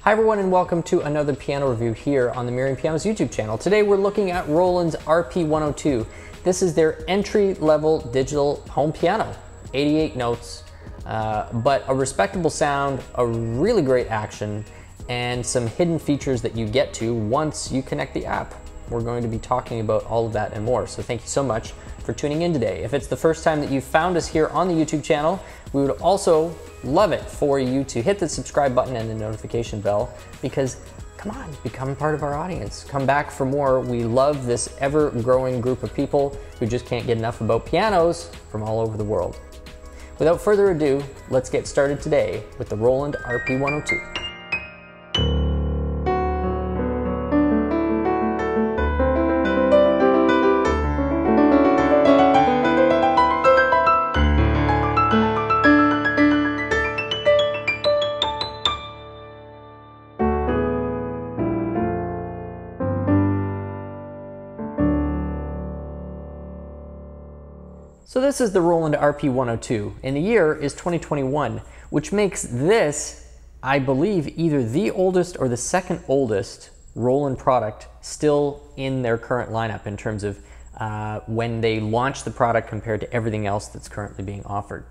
Hi everyone and welcome to another piano review here on the Merriam Pianos YouTube channel. Today we're looking at Roland's RP102. This is their entry level digital home piano. 88 notes, uh, but a respectable sound, a really great action, and some hidden features that you get to once you connect the app. We're going to be talking about all of that and more. So thank you so much for tuning in today. If it's the first time that you found us here on the YouTube channel, we would also love it for you to hit the subscribe button and the notification bell because come on, become part of our audience. Come back for more. We love this ever growing group of people who just can't get enough about pianos from all over the world. Without further ado, let's get started today with the Roland RP102. This is the Roland RP102, and the year is 2021, which makes this, I believe, either the oldest or the second oldest Roland product still in their current lineup in terms of uh, when they launched the product compared to everything else that's currently being offered.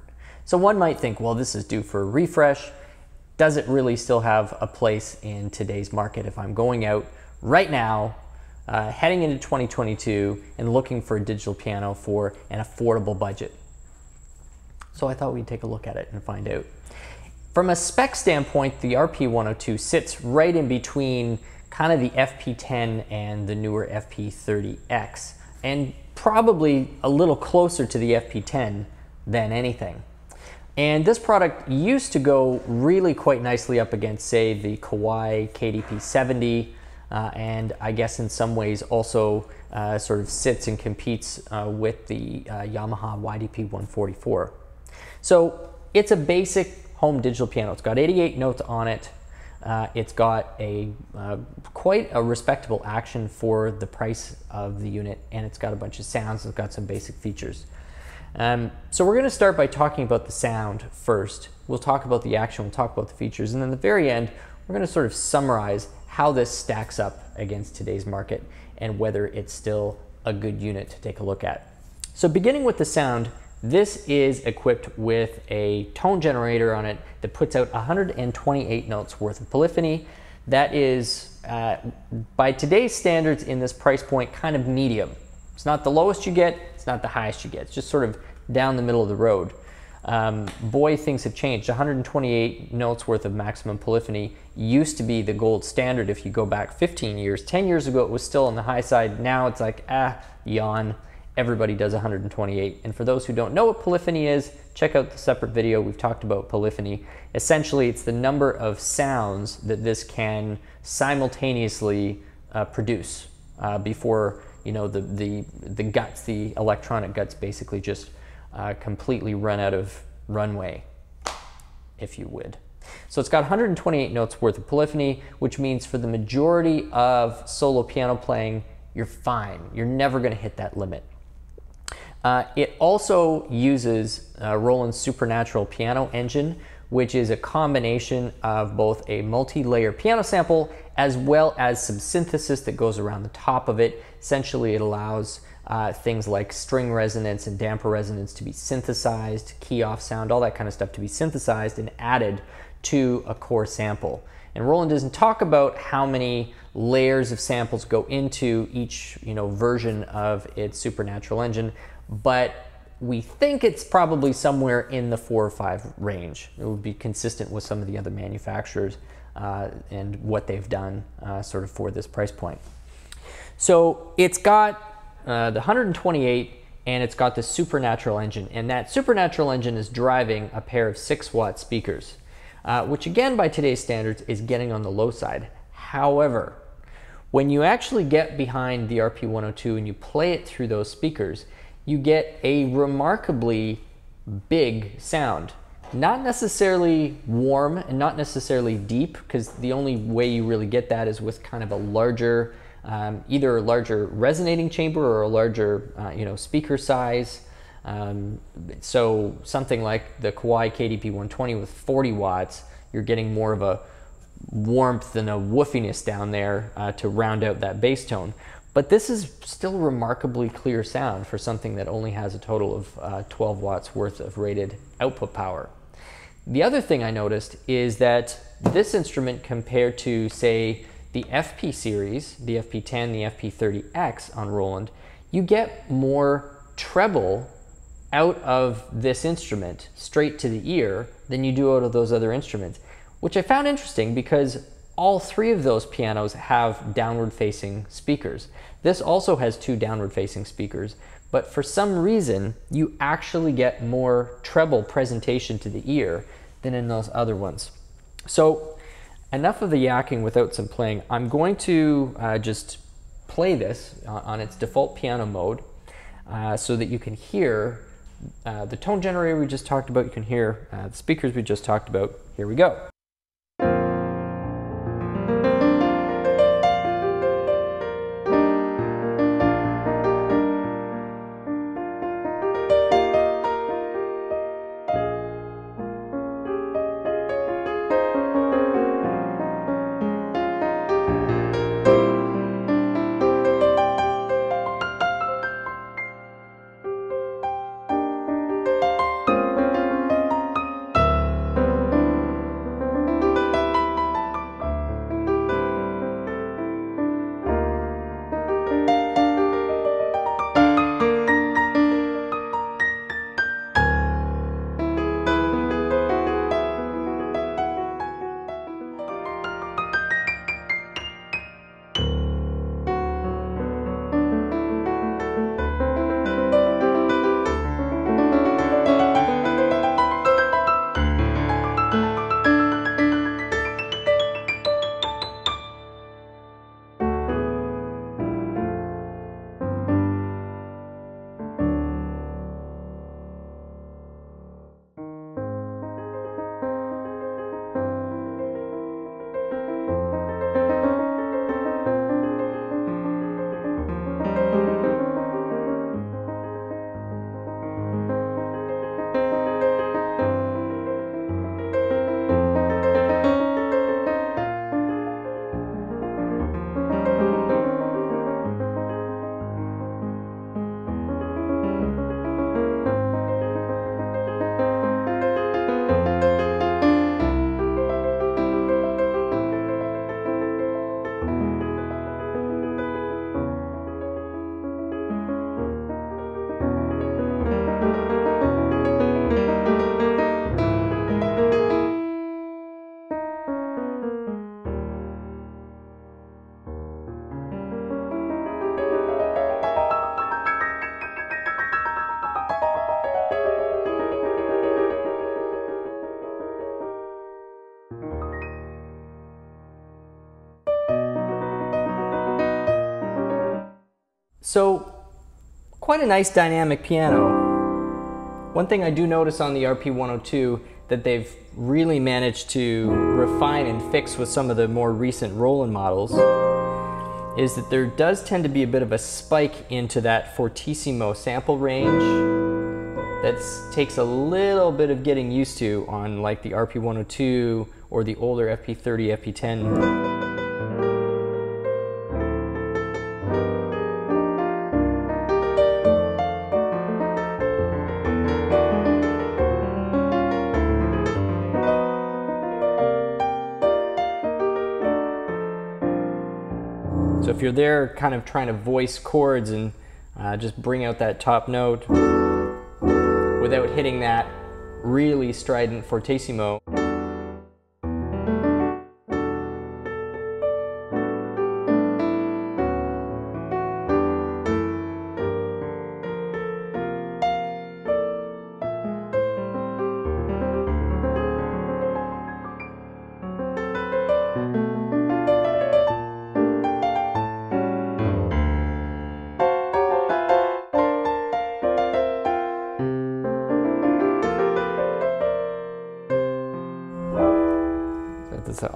So one might think, well, this is due for a refresh. Does it really still have a place in today's market if I'm going out right now uh, heading into 2022 and looking for a digital piano for an affordable budget. So I thought we'd take a look at it and find out. From a spec standpoint, the RP102 sits right in between kind of the FP10 and the newer FP30X, and probably a little closer to the FP10 than anything. And this product used to go really quite nicely up against, say, the Kawai KDP70, uh, and I guess in some ways also uh, sort of sits and competes uh, with the uh, Yamaha YDP 144. So it's a basic home digital piano. It's got 88 notes on it. Uh, it's got a uh, quite a respectable action for the price of the unit, and it's got a bunch of sounds. It's got some basic features. Um, so we're going to start by talking about the sound first. We'll talk about the action. We'll talk about the features, and then at the very end, we're going to sort of summarize how this stacks up against today's market and whether it's still a good unit to take a look at. So beginning with the sound, this is equipped with a tone generator on it that puts out 128 notes worth of polyphony. That is, uh, by today's standards in this price point, kind of medium. It's not the lowest you get, it's not the highest you get. It's just sort of down the middle of the road um, boy, things have changed. 128 notes worth of maximum polyphony used to be the gold standard if you go back 15 years. 10 years ago, it was still on the high side. Now it's like, ah, yawn. Everybody does 128. And for those who don't know what polyphony is, check out the separate video. We've talked about polyphony. Essentially, it's the number of sounds that this can simultaneously uh, produce uh, before you know the, the, the guts, the electronic guts basically just uh, completely run out of runway, if you would. So it's got 128 notes worth of polyphony, which means for the majority of solo piano playing, you're fine. You're never going to hit that limit. Uh, it also uses uh, Roland's Supernatural piano engine, which is a combination of both a multi-layer piano sample as well as some synthesis that goes around the top of it. Essentially, it allows uh, things like string resonance and damper resonance to be synthesized, key off sound, all that kind of stuff to be synthesized and added to a core sample. And Roland doesn't talk about how many layers of samples go into each you know, version of its supernatural engine, but we think it's probably somewhere in the four or five range. It would be consistent with some of the other manufacturers uh, and what they've done uh, sort of for this price point. So it's got uh, the 128 and it's got the supernatural engine. And that supernatural engine is driving a pair of 6 watt speakers uh, which again by today's standards is getting on the low side. However when you actually get behind the rp102 and you play it through those speakers you get a remarkably big sound. Not necessarily warm and not necessarily deep because the only way you really get that is with kind of a larger um, either a larger resonating chamber or a larger uh, you know speaker size. Um, so something like the Kawai KDP 120 with 40 watts, you're getting more of a warmth and a woofiness down there uh, to round out that bass tone. But this is still remarkably clear sound for something that only has a total of uh, 12 watts worth of rated output power. The other thing I noticed is that this instrument compared to say the FP series, the FP10, the FP30X on Roland, you get more treble out of this instrument straight to the ear than you do out of those other instruments, which I found interesting because all three of those pianos have downward facing speakers. This also has two downward facing speakers, but for some reason, you actually get more treble presentation to the ear than in those other ones. So enough of the yakking without some playing. I'm going to uh, just play this on its default piano mode uh, so that you can hear uh, the tone generator we just talked about, you can hear uh, the speakers we just talked about. Here we go. So, quite a nice dynamic piano. One thing I do notice on the RP102 that they've really managed to refine and fix with some of the more recent Roland models is that there does tend to be a bit of a spike into that fortissimo sample range that takes a little bit of getting used to on like the RP102 or the older FP30, FP10 you're there kind of trying to voice chords and uh, just bring out that top note without hitting that really strident fortissimo.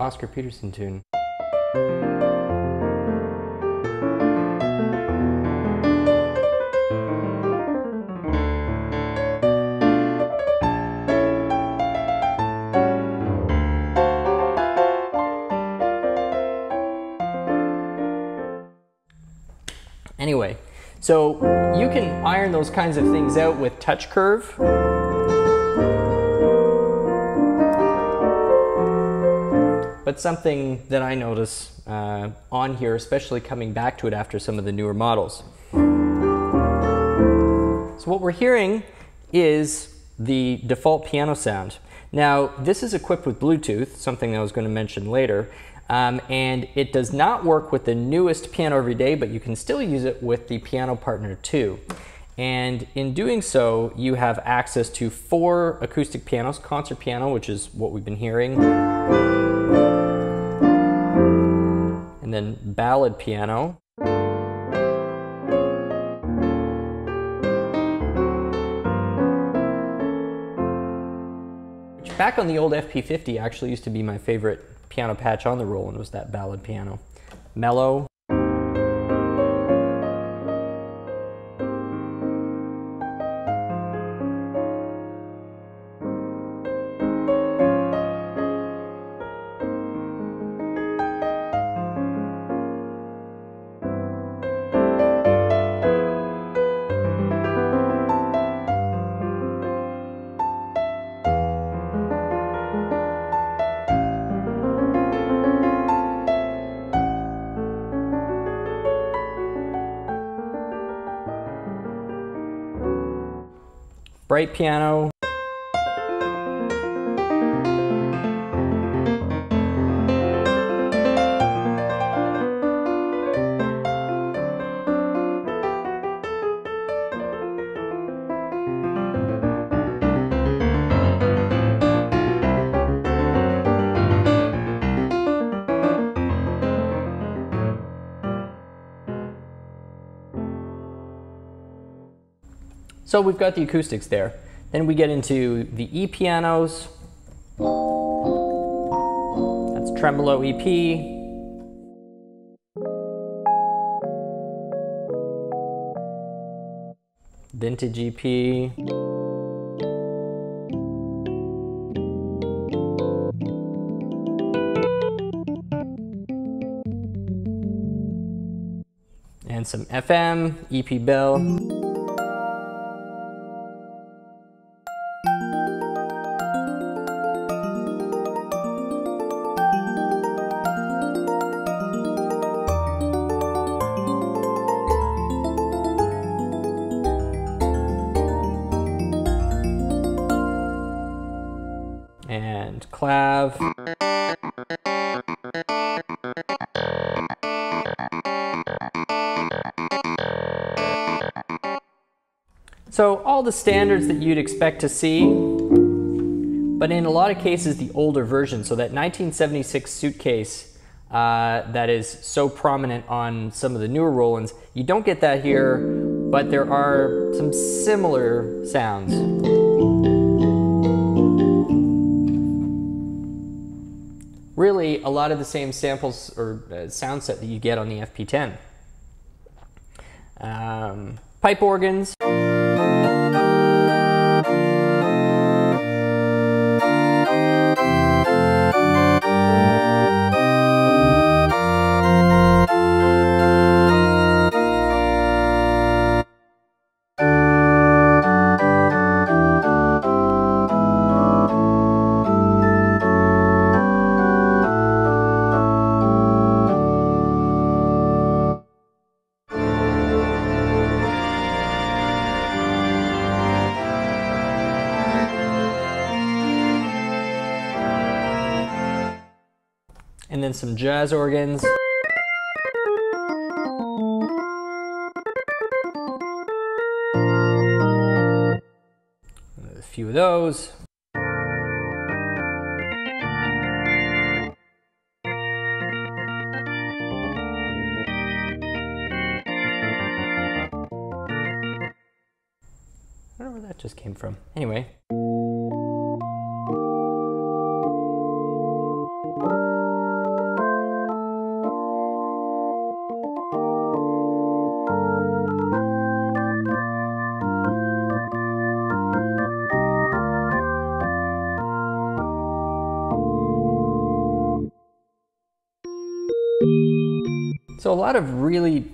Oscar Peterson tune. Anyway, so you can iron those kinds of things out with touch curve. But something that I notice uh, on here, especially coming back to it after some of the newer models. So what we're hearing is the default piano sound. Now, this is equipped with Bluetooth, something I was going to mention later, um, and it does not work with the newest Piano Everyday, but you can still use it with the Piano Partner 2. And in doing so, you have access to four acoustic pianos, concert piano, which is what we've been hearing, and then ballad piano, back on the old FP50 actually used to be my favorite piano patch on the Roland was that ballad piano. Mellow. Bright piano. So we've got the acoustics there. Then we get into the E pianos. That's tremolo EP. Vintage EP. And some FM, EP Bell. Clav. So all the standards that you'd expect to see, but in a lot of cases the older version. So that 1976 suitcase uh, that is so prominent on some of the newer Rolands, you don't get that here, but there are some similar sounds. A lot of the same samples or uh, sound set that you get on the FP10. Um, pipe organs. Some jazz organs. A few of those. I don't know where that just came from. Anyway. So a lot of really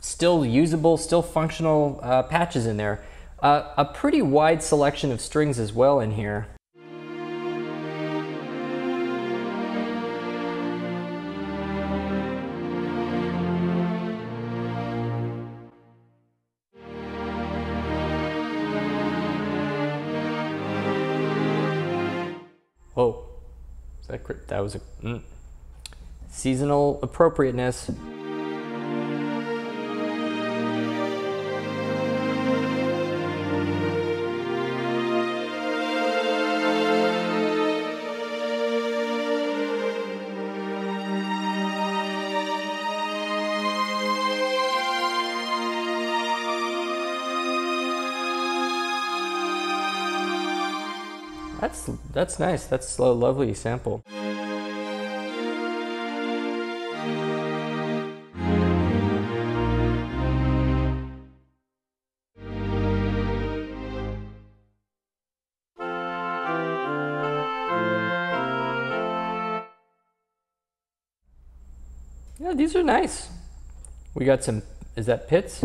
still usable, still functional uh, patches in there. Uh, a pretty wide selection of strings as well in here. Appropriateness. That's that's nice. That's a lovely sample. These are nice. We got some, is that pits?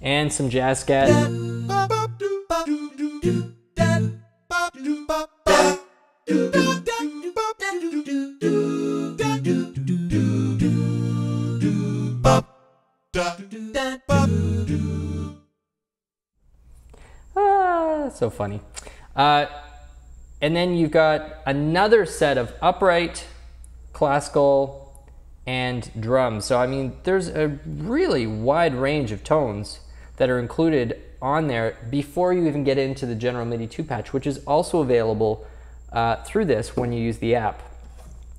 and some jazz scat. So funny. Uh, and then you've got another set of upright, classical, and drums. So I mean, there's a really wide range of tones that are included on there before you even get into the General MIDI 2 patch, which is also available uh, through this when you use the app.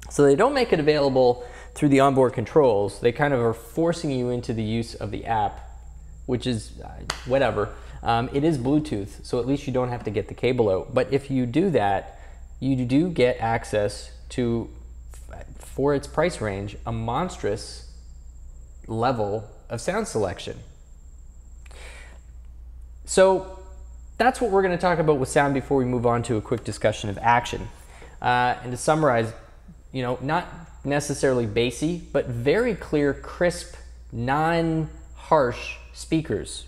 So they don't make it available through the onboard controls. They kind of are forcing you into the use of the app, which is uh, whatever. Um, it is Bluetooth, so at least you don't have to get the cable out. But if you do that, you do get access to, for its price range, a monstrous level of sound selection. So that's what we're going to talk about with sound before we move on to a quick discussion of action. Uh, and to summarize, you know, not necessarily bassy, but very clear, crisp, non-harsh speakers,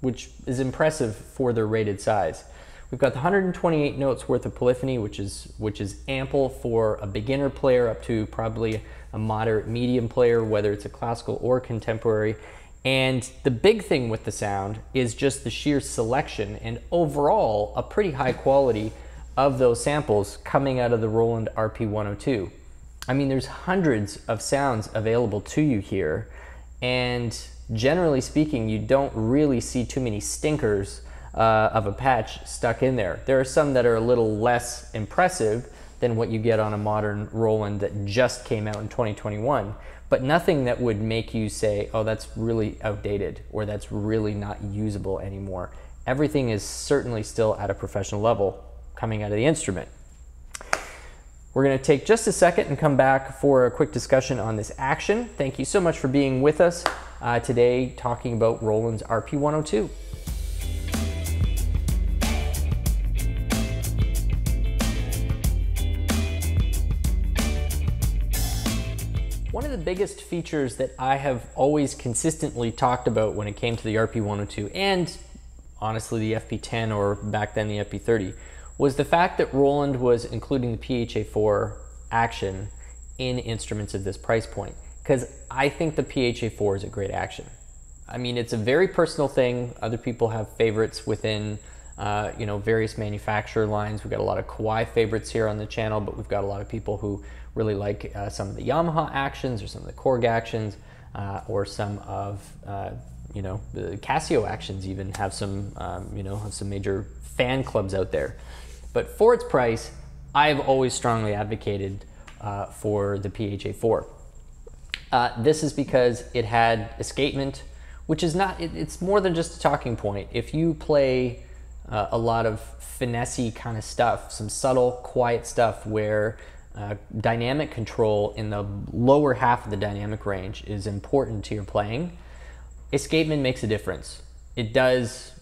which is impressive for their rated size. We've got the 128 notes worth of polyphony, which is which is ample for a beginner player up to probably a moderate medium player, whether it's a classical or contemporary. And the big thing with the sound is just the sheer selection and overall a pretty high quality of those samples coming out of the Roland RP102. I mean, there's hundreds of sounds available to you here, and generally speaking, you don't really see too many stinkers uh, of a patch stuck in there. There are some that are a little less impressive than what you get on a modern Roland that just came out in 2021 but nothing that would make you say, oh, that's really outdated or that's really not usable anymore. Everything is certainly still at a professional level coming out of the instrument. We're going to take just a second and come back for a quick discussion on this action. Thank you so much for being with us uh, today talking about Roland's RP102. One of the biggest features that I have always consistently talked about when it came to the RP102 and honestly the FP10 or back then the FP30 was the fact that Roland was including the PHA4 action in instruments of this price point because I think the PHA4 is a great action. I mean, it's a very personal thing. Other people have favorites within uh, you know, various manufacturer lines. We've got a lot of Kawai favorites here on the channel, but we've got a lot of people who really like uh, some of the Yamaha actions or some of the Korg actions uh, or some of, uh, you know, the Casio actions even have some, um, you know, have some major fan clubs out there. But for its price, I've always strongly advocated uh, for the PHA4. Uh, this is because it had escapement, which is not, it, it's more than just a talking point. If you play uh, a lot of finessey kind of stuff, some subtle, quiet stuff where uh, dynamic control in the lower half of the dynamic range is important to your playing. Escapement makes a difference. It does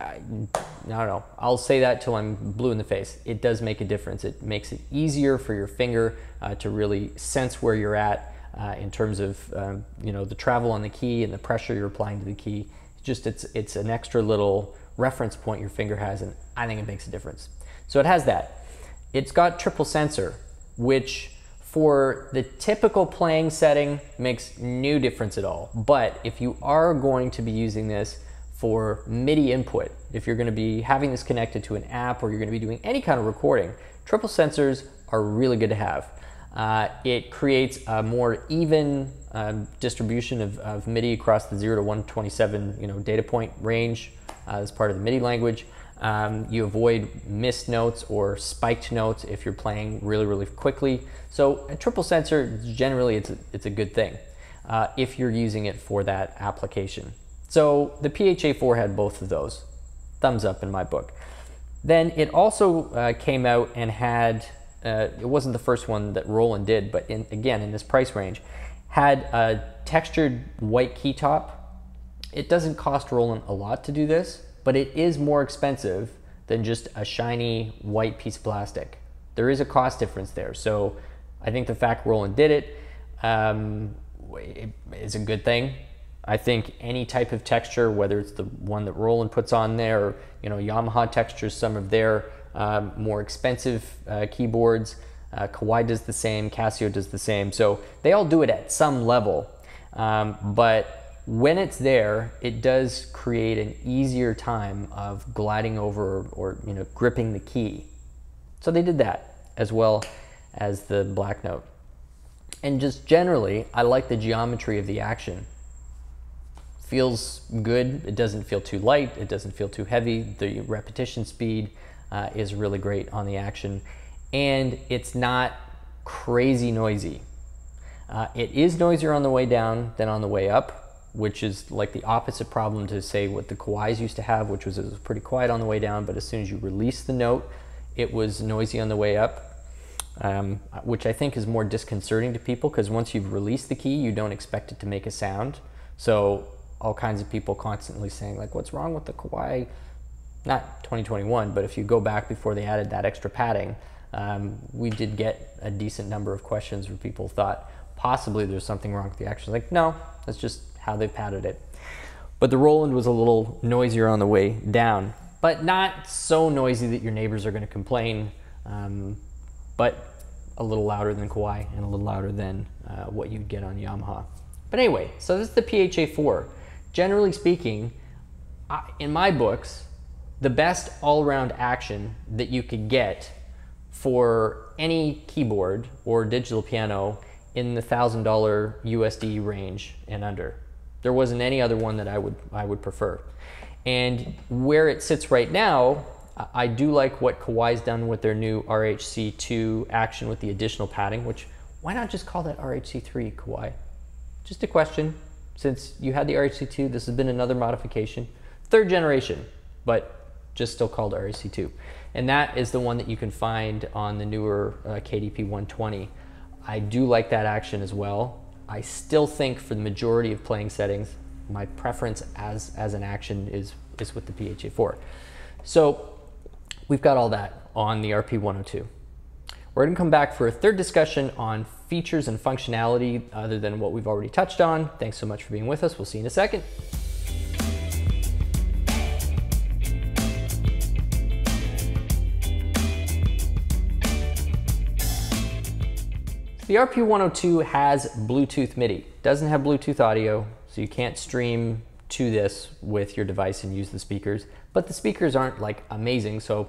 I, I don't know. I'll say that till I'm blue in the face. It does make a difference. It makes it easier for your finger uh, to really sense where you're at uh, in terms of um, you know the travel on the key and the pressure you're applying to the key. Just it's it's an extra little reference point your finger has, and I think it makes a difference. So it has that. It's got triple sensor, which for the typical playing setting makes no difference at all. But if you are going to be using this for MIDI input, if you're going to be having this connected to an app or you're going to be doing any kind of recording, triple sensors are really good to have. Uh, it creates a more even um, distribution of, of, MIDI across the 0 to 127 you know, data point range uh, as part of the MIDI language. Um, you avoid missed notes or spiked notes if you're playing really, really quickly. So a triple sensor, generally it's a, it's a good thing uh, if you're using it for that application. So the PHA-4 had both of those. Thumbs up in my book. Then it also uh, came out and had, uh, it wasn't the first one that Roland did, but in, again, in this price range, had a textured white key top. It doesn't cost Roland a lot to do this, but it is more expensive than just a shiny white piece of plastic. There is a cost difference there. So I think the fact Roland did it um, is a good thing. I think any type of texture, whether it's the one that Roland puts on there, or, you know, Yamaha textures some of their um, more expensive uh, keyboards. Uh, Kawai does the same, Casio does the same. So they all do it at some level. Um, but when it's there, it does create an easier time of gliding over or, you know gripping the key. So they did that as well as the black note. And just generally, I like the geometry of the action. Feels good. It doesn't feel too light. It doesn't feel too heavy. The repetition speed uh, is really great on the action. And it's not crazy noisy. Uh, it is noisier on the way down than on the way up, which is like the opposite problem to say what the Kawais used to have, which was it was pretty quiet on the way down, but as soon as you release the note, it was noisy on the way up um, which I think is more disconcerting to people because once you've released the key, you don't expect it to make a sound. So all kinds of people constantly saying like, what's wrong with the Kawai? Not 2021, but if you go back before they added that extra padding, um, we did get a decent number of questions where people thought possibly there's something wrong with the action. Like, no, that's just how they padded it. But the Roland was a little noisier on the way down, but not so noisy that your neighbors are going to complain. Um, but a little louder than Kawai and a little louder than uh, what you'd get on Yamaha. But anyway, so this is the PHA-4. Generally speaking, I, in my books, the best all-around action that you could get for any keyboard or digital piano in the $1,000 USD range and under. There wasn't any other one that I would, I would prefer. And where it sits right now, I do like what Kawai's done with their new RHC2 action with the additional padding, which why not just call that RHC3 Kawai? Just a question. Since you had the RHC2, this has been another modification. Third generation, but just still called RHC2. And that is the one that you can find on the newer uh, KDP 120. I do like that action as well. I still think for the majority of playing settings, my preference as, as an action is, is with the PHA-4. So We've got all that on the RP102. We're going to come back for a third discussion on features and functionality other than what we've already touched on. Thanks so much for being with us. We'll see you in a second. The RP102 has Bluetooth MIDI. Doesn't have Bluetooth audio, so you can't stream to this with your device and use the speakers. But the speakers aren't like amazing, so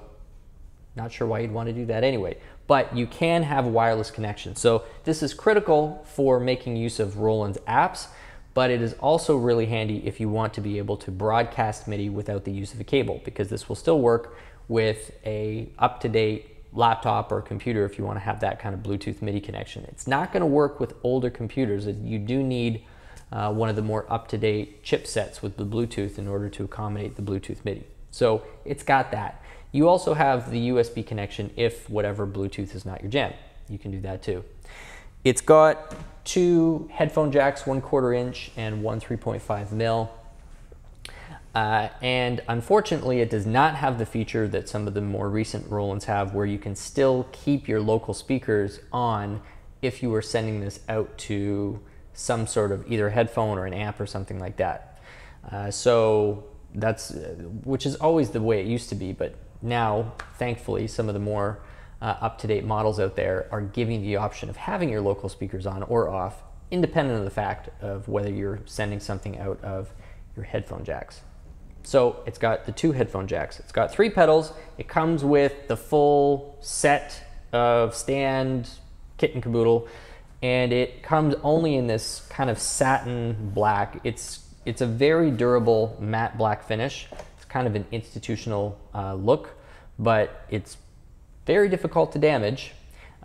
not sure why you'd want to do that anyway, but you can have wireless connection. So this is critical for making use of Roland's apps, but it is also really handy if you want to be able to broadcast MIDI without the use of a cable, because this will still work with a up-to-date laptop or computer if you want to have that kind of Bluetooth MIDI connection. It's not going to work with older computers. You do need uh, one of the more up-to-date chipsets with the Bluetooth in order to accommodate the Bluetooth MIDI. So it's got that. You also have the USB connection if whatever Bluetooth is not your jam. You can do that too. It's got two headphone jacks, one quarter inch and one 3.5 mil. Uh, and unfortunately, it does not have the feature that some of the more recent Rolands have where you can still keep your local speakers on if you were sending this out to some sort of either headphone or an amp or something like that. Uh, so that's, which is always the way it used to be, but now, thankfully, some of the more uh, up-to-date models out there are giving you the option of having your local speakers on or off, independent of the fact of whether you're sending something out of your headphone jacks. So it's got the two headphone jacks. It's got three pedals. It comes with the full set of stand, kit and caboodle, and it comes only in this kind of satin black. It's it's a very durable matte black finish. It's kind of an institutional uh, look, but it's very difficult to damage.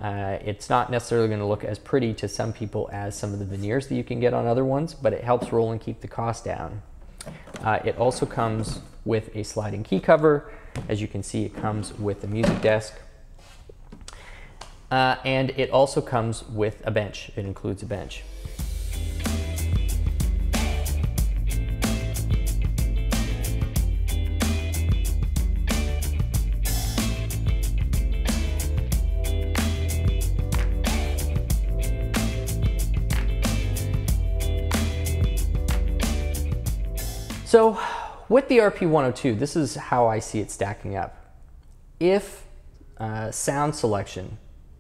Uh, it's not necessarily going to look as pretty to some people as some of the veneers that you can get on other ones, but it helps Roland keep the cost down. Uh, it also comes with a sliding key cover. As you can see, it comes with a music desk. Uh, and it also comes with a bench. It includes a bench. So with the RP102, this is how I see it stacking up. If uh, sound selection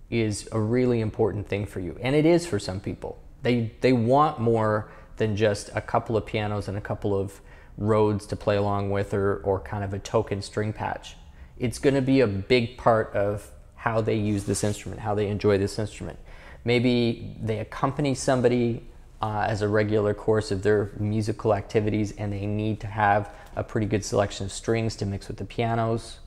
is a really important thing for you, and it is for some people, they, they want more than just a couple of pianos and a couple of Rhodes to play along with or, or kind of a token string patch. It's going to be a big part of how they use this instrument, how they enjoy this instrument. Maybe they accompany somebody uh, as a regular course of their musical activities and they need to have a pretty good selection of strings to mix with the pianos.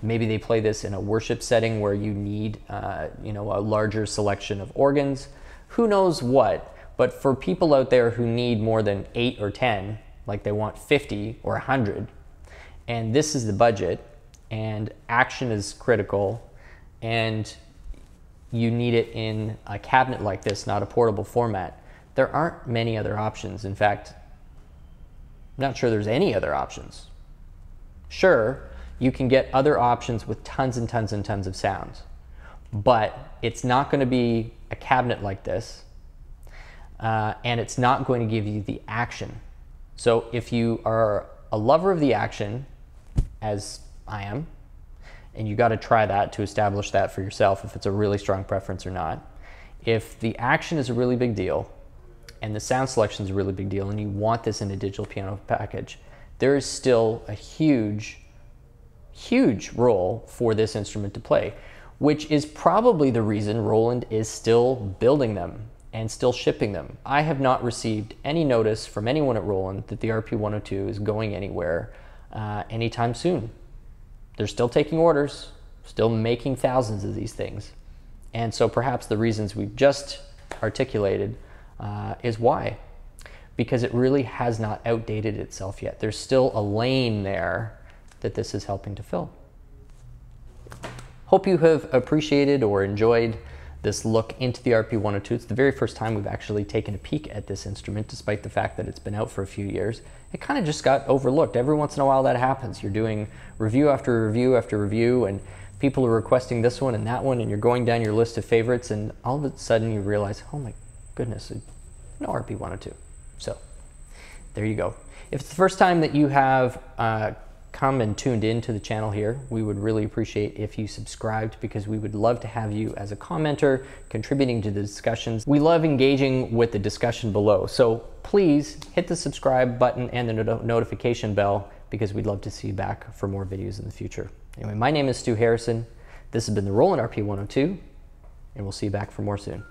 Maybe they play this in a worship setting where you need uh, you know, a larger selection of organs. Who knows what, but for people out there who need more than eight or 10, like they want 50 or 100, and this is the budget, and action is critical, and you need it in a cabinet like this, not a portable format, there aren't many other options. In fact, I'm not sure there's any other options. Sure, you can get other options with tons and tons and tons of sounds, but it's not going to be a cabinet like this, uh, and it's not going to give you the action. So if you are a lover of the action, as I am, and you got to try that to establish that for yourself if it's a really strong preference or not. If the action is a really big deal and the sound selection is a really big deal and you want this in a digital piano package, there is still a huge, huge role for this instrument to play, which is probably the reason Roland is still building them and still shipping them. I have not received any notice from anyone at Roland that the RP102 is going anywhere uh, anytime soon they're still taking orders, still making thousands of these things. And so perhaps the reasons we've just articulated uh, is why. Because it really has not outdated itself yet. There's still a lane there that this is helping to fill. Hope you have appreciated or enjoyed this look into the RP102. It's the very first time we've actually taken a peek at this instrument, despite the fact that it's been out for a few years. It kind of just got overlooked. Every once in a while that happens. You're doing review after review after review, and people are requesting this one and that one, and you're going down your list of favorites, and all of a sudden you realize, oh my goodness, no RP102. So there you go. If it's the first time that you have uh, come and tuned in to the channel here. We would really appreciate if you subscribed because we would love to have you as a commenter contributing to the discussions. We love engaging with the discussion below. So please hit the subscribe button and the not notification bell because we'd love to see you back for more videos in the future. Anyway, my name is Stu Harrison. This has been the Roland RP102 and we'll see you back for more soon.